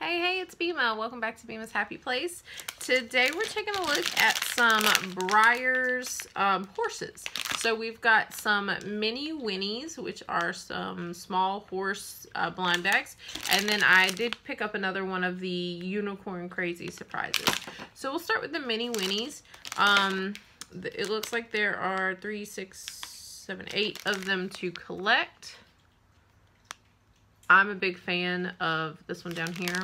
Hey, hey, it's Bema. Welcome back to Bema's Happy Place. Today we're taking a look at some Breyers um, horses. So we've got some mini Whinnies, which are some small horse uh, blind bags. And then I did pick up another one of the Unicorn Crazy Surprises. So we'll start with the mini Whinnies. Um, it looks like there are three, six, seven, eight of them to collect. I'm a big fan of this one down here.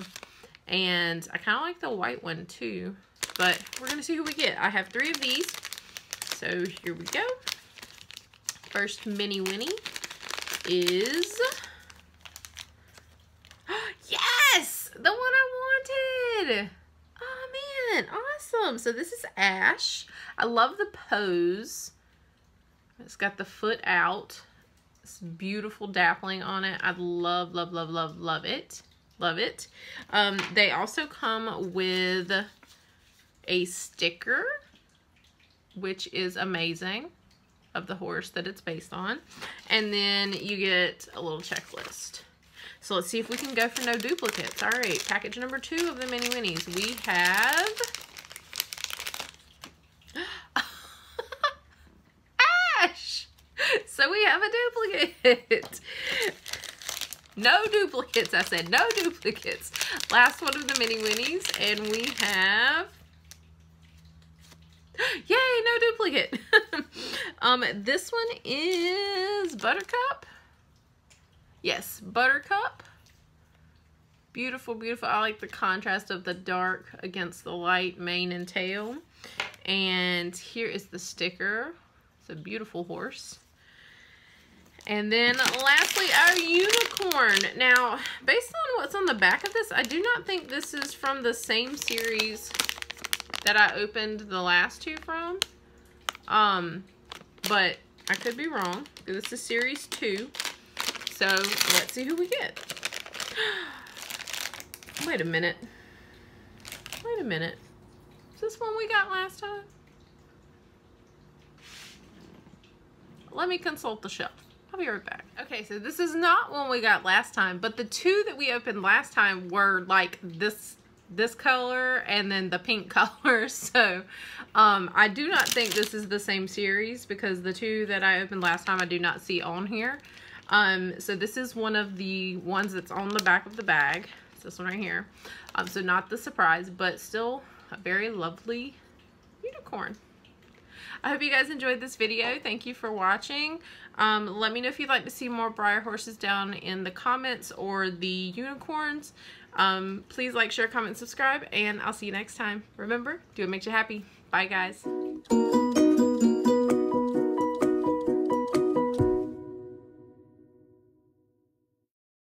And I kind of like the white one too. But we're going to see who we get. I have three of these. So here we go. First mini Whinnie is... yes! The one I wanted! Oh man, awesome. So this is Ash. I love the pose. It's got the foot out. Beautiful dappling on it. I love, love, love, love, love it. Love it. Um, they also come with a sticker, which is amazing, of the horse that it's based on. And then you get a little checklist. So let's see if we can go for no duplicates. All right, package number two of the Mini Whinnies. We have So we have a duplicate. no duplicates. I said no duplicates. Last one of the mini whinnies. And we have... Yay, no duplicate. um, this one is Buttercup. Yes, Buttercup. Beautiful, beautiful. I like the contrast of the dark against the light mane and tail. And here is the sticker. It's a beautiful horse. And then lastly, our unicorn. Now, based on what's on the back of this, I do not think this is from the same series that I opened the last two from. Um, but I could be wrong. This is series two. So let's see who we get. Wait a minute. Wait a minute. Is this one we got last time? Let me consult the shelf. I'll be right back. Okay, so this is not one we got last time, but the two that we opened last time were like this this color and then the pink color. So um, I do not think this is the same series because the two that I opened last time I do not see on here. Um, so this is one of the ones that's on the back of the bag. It's this one right here. Um, so not the surprise, but still a very lovely unicorn. I hope you guys enjoyed this video. Thank you for watching. Um, let me know if you'd like to see more Breyer horses down in the comments or the unicorns. Um, please like, share, comment, subscribe, and I'll see you next time. Remember, do what makes you happy. Bye, guys.